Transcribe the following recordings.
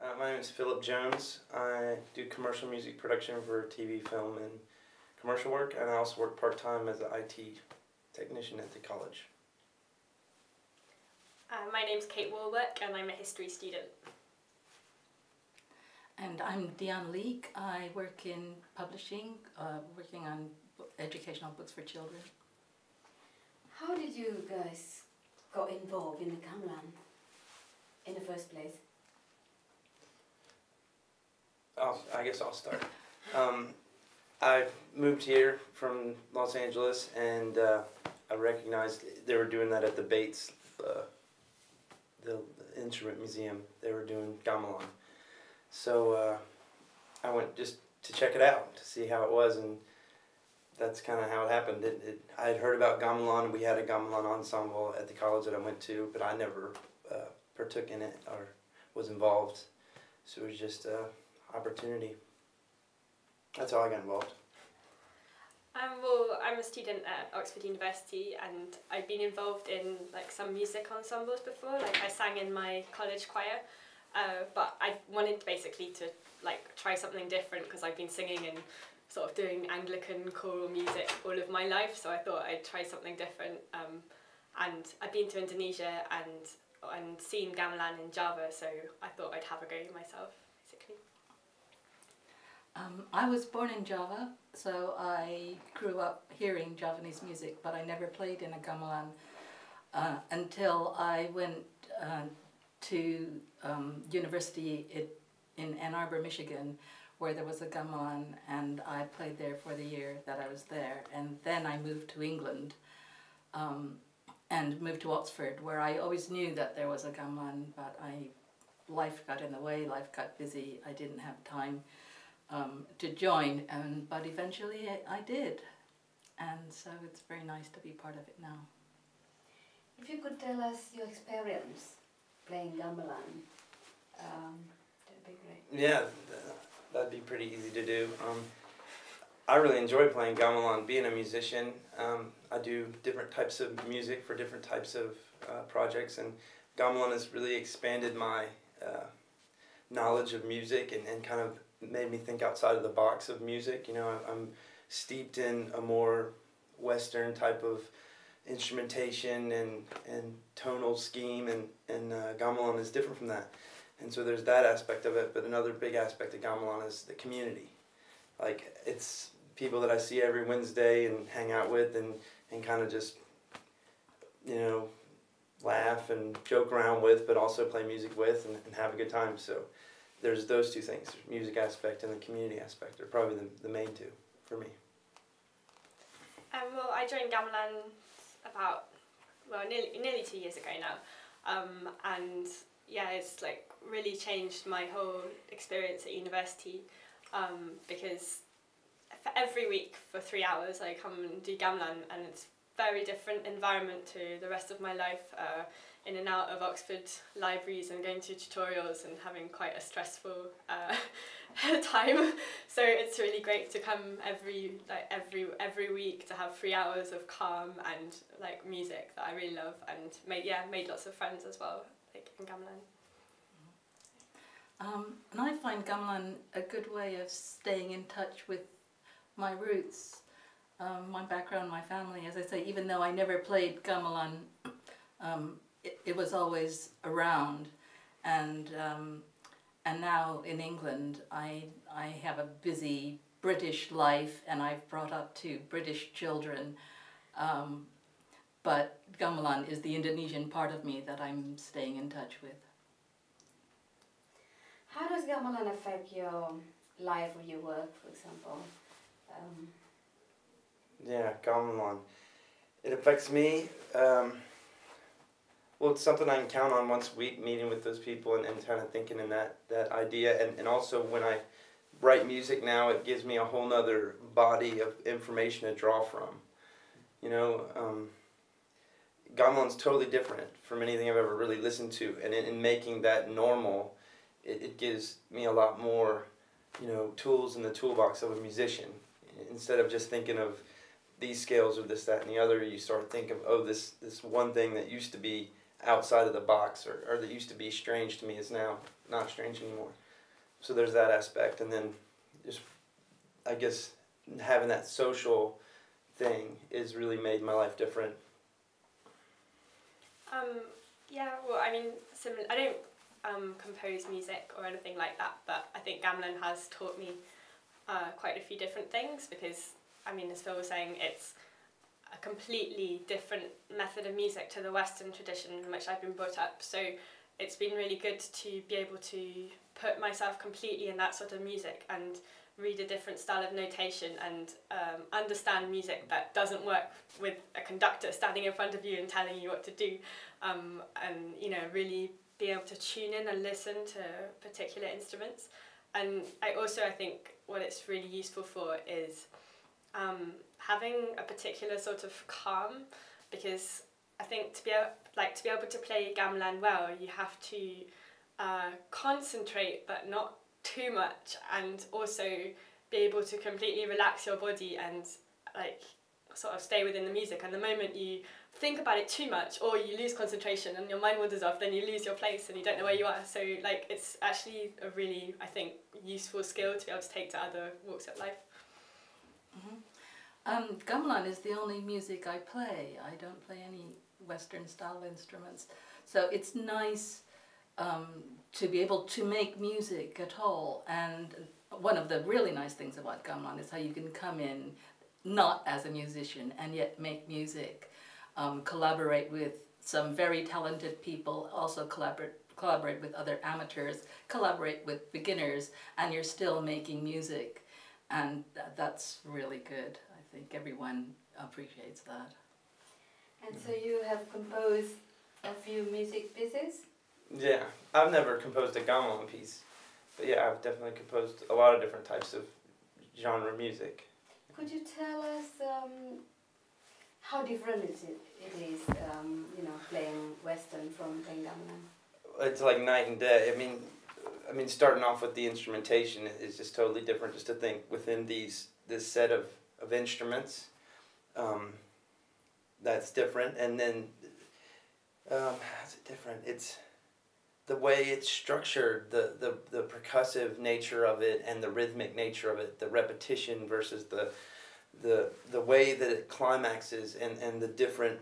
Uh, my name is Phillip Jones. I do commercial music production for TV, film, and commercial work, and I also work part time as an IT technician at the college. Uh, my name's Kate Wallwork, and I'm a history student. And I'm Diyan Leake. I work in publishing, uh, working on educational books for children. How did you guys got involved in the gamelan in the first place? I'll, I guess I'll start. Um, I moved here from Los Angeles, and uh, I recognized they were doing that at the Bates, uh, the instrument museum. They were doing gamelan, so uh, I went just to check it out to see how it was, and that's kind of how it happened. It, it, I had heard about gamelan. We had a gamelan ensemble at the college that I went to, but I never uh, partook in it or was involved. So it was just uh, opportunity. That's how I got involved. Um, well, I'm a student at Oxford University, and I've been involved in like some music ensembles before. Like I sang in my college choir, uh, but I wanted basically to like try something different because I've been singing and sort of doing Anglican choral music all of my life. So I thought I'd try something different. Um, and I've been to Indonesia and and seen gamelan in Java, so I thought I'd have a go myself. Um, I was born in Java, so I grew up hearing Javanese music, but I never played in a gamelan uh, until I went uh, to um, university in Ann Arbor, Michigan, where there was a gamelan, and I played there for the year that I was there. And then I moved to England um, and moved to Oxford, where I always knew that there was a gamelan, but I life got in the way, life got busy, I didn't have time um, to join, and but eventually I, I, did, and so it's very nice to be part of it now. If you could tell us your experience playing gamelan, um, that'd be great. Yeah, that'd be pretty easy to do. Um, I really enjoy playing gamelan. Being a musician, um, I do different types of music for different types of uh, projects, and gamelan has really expanded my uh, knowledge of music and, and kind of made me think outside of the box of music. You know, I'm steeped in a more Western type of instrumentation and, and tonal scheme, and, and uh, gamelan is different from that. And so there's that aspect of it, but another big aspect of gamelan is the community. Like, it's people that I see every Wednesday and hang out with and, and kind of just, you know, laugh and joke around with, but also play music with and, and have a good time. So there's those two things, music aspect and the community aspect are probably the, the main two for me. Um, well, I joined Gamelan about, well, nearly, nearly two years ago now. Um, and yeah, it's like really changed my whole experience at university um, because every week for three hours I come and do Gamelan and it's very different environment to the rest of my life. Uh, in and out of Oxford libraries and going to tutorials and having quite a stressful uh, time. So it's really great to come every like every every week to have three hours of calm and like music that I really love and made yeah made lots of friends as well like in gamelan. Um, and I find gamelan a good way of staying in touch with my roots, um, my background, my family. As I say, even though I never played gamelan um, it, it was always around, and um, and now in England, I I have a busy British life, and I've brought up two British children. Um, but gamelan is the Indonesian part of me that I'm staying in touch with. How does gamelan affect your life or your work, for example? Yeah, gamelan. It affects me. Um, well, it's something I can count on once a week, meeting with those people and, and kind of thinking in that, that idea. And, and also when I write music now, it gives me a whole nother body of information to draw from. You know, um, gamelan's totally different from anything I've ever really listened to. And in, in making that normal, it, it gives me a lot more, you know, tools in the toolbox of a musician. Instead of just thinking of these scales or this, that, and the other, you start thinking of, oh, this, this one thing that used to be outside of the box or, or that used to be strange to me is now not strange anymore. So there's that aspect, and then just I guess having that social thing is really made my life different. Um, yeah, well, I mean, similar. I don't um, compose music or anything like that, but I think gamelan has taught me uh, quite a few different things because, I mean, as Phil was saying, it's a completely different method of music to the Western tradition in which I've been brought up. So it's been really good to be able to put myself completely in that sort of music and read a different style of notation and um, understand music that doesn't work with a conductor standing in front of you and telling you what to do um, and you know really be able to tune in and listen to particular instruments and I also I think what it's really useful for is um, having a particular sort of calm because I think to be able, like to be able to play gamelan well you have to uh, concentrate but not too much and also be able to completely relax your body and like sort of stay within the music. And the moment you think about it too much or you lose concentration and your mind wanders off then you lose your place and you don't know where you are. So like it's actually a really i think useful skill to be able to take to other walks of life. Mm-hmm. Um, gamelan is the only music I play. I don't play any Western style instruments. So it's nice um, to be able to make music at all. And one of the really nice things about gamelan is how you can come in not as a musician and yet make music, um, collaborate with some very talented people, also collaborate collaborate with other amateurs, collaborate with beginners, and you're still making music, and th- that's really good. I think everyone appreciates that. And so you have composed a few music pieces. Yeah, I've never composed a gamelan piece, but yeah, I've definitely composed a lot of different types of genre music. Could you tell us um, how different it is, it is um, you know, playing Western from playing gamelan? It's like night and day. I mean, I mean, starting off with the instrumentation is just totally different. Just to think within these this set of of instruments, um, that's different, and then um, how's it different? It's the way it's structured, the, the the percussive nature of it, and the rhythmic nature of it, the repetition versus the the the way that it climaxes, and and the different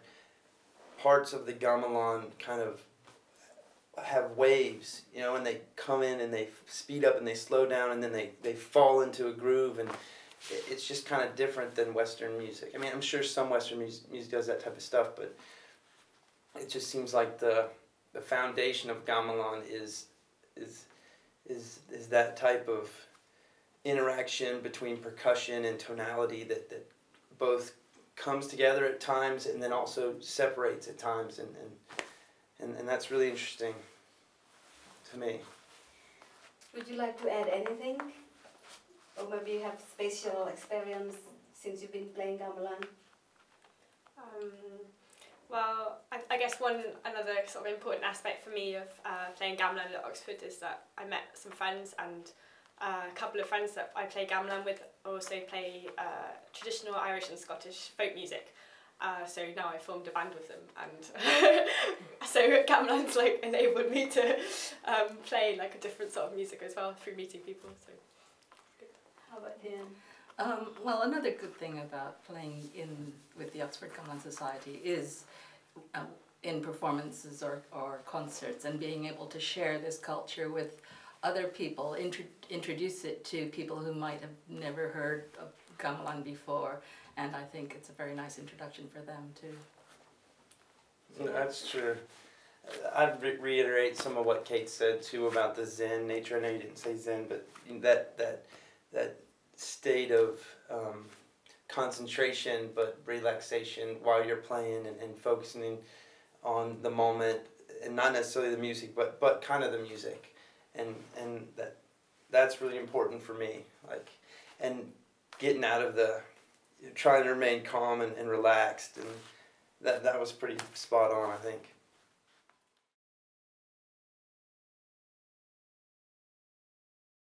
parts of the gamelan kind of have waves, you know, and they come in and they speed up and they slow down and then they, they fall into a groove and it's just kind of different than Western music. I mean, I'm sure some Western music, music does that type of stuff, but it just seems like the the foundation of gamelan is is is is that type of interaction between percussion and tonality that, that both comes together at times and then also separates at times and, and and, and that's really interesting to me. Would you like to add anything? Or maybe you have special experience since you've been playing gamelan? Um, well, I, I guess one another sort of important aspect for me of uh, playing gamelan at Oxford is that I met some friends and uh, a couple of friends that I play gamelan with also play uh, traditional Irish and Scottish folk music. Uh, so now I formed a band with them, and so gamelan's like enabled me to um, play like a different sort of music as well through meeting people. So How about Ian? Um, well, another good thing about playing in with the Oxford Gamelan Society is uh, in performances or, or concerts and being able to share this culture with other people, intro- introduce it to people who might have never heard of gamelan before, and I think it's a very nice introduction for them too. That's true. I'd re- reiterate some of what Kate said too about the Zen nature. I know you didn't say Zen, but that that that state of um, concentration but relaxation while you're playing and, and focusing on the moment and not necessarily the music, but but kind of the music, and and that that's really important for me. Like, and getting out of the trying to remain calm and, and relaxed and that that was pretty spot on I think.